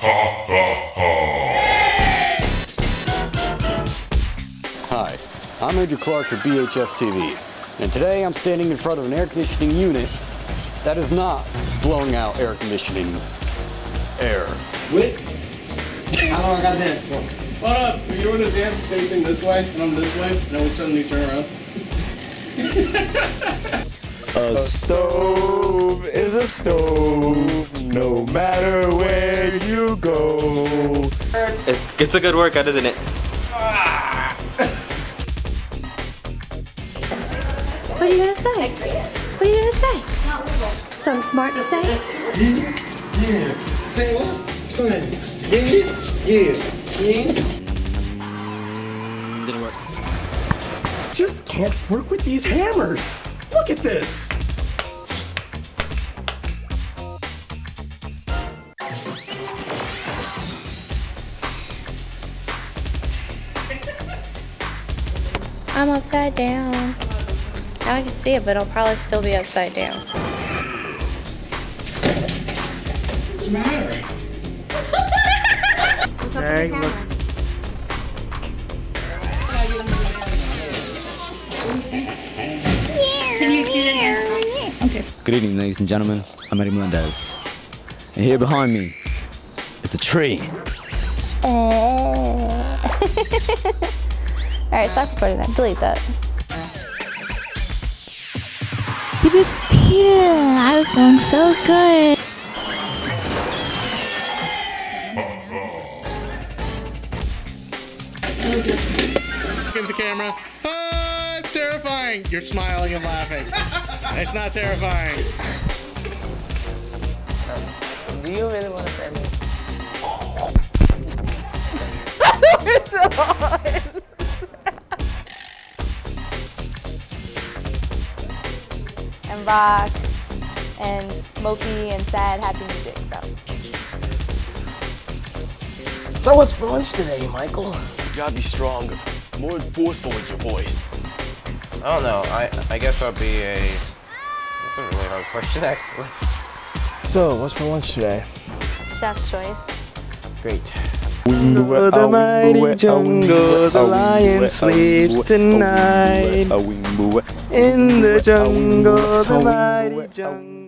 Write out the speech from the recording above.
Hi, I'm Andrew Clark for BHS TV, and today I'm standing in front of an air conditioning unit that is not blowing out air conditioning air. Wait. How long I got that for? Hold up, if you were to dance facing this way and I'm this way, and then we suddenly turn around. A stove is a stove, no matter where you go. It gets a good workout, doesn't it? What are you gonna say? What are you gonna say? Something smart to say? Yeah. Say what? Go ahead. Yeah. Yeah. Yeah. Didn't work. Just can't work with these hammers. Look at this. I'm upside down. Now I can see it, but it'll probably still be upside down. What's the matter? Good evening, ladies and gentlemen. I'm Eddie Melendez. And here behind me is a tree. Alright, stop recording that. Delete that. Beep, beep, I was going so good. Look at the camera. Ah, it's terrifying. You're smiling and laughing. it's not terrifying. Do you really want to say me? And rock and mopey and sad happy music. So. So what's for lunch today, Michael? You gotta be stronger, more forceful with your voice. I don't know. I I guess I'll be a. That's a really hard question, actually. So what's for lunch today? Chef's choice. Great. Over the mighty jungle, the lion sleeps tonight. In the jungle, the mighty jungle.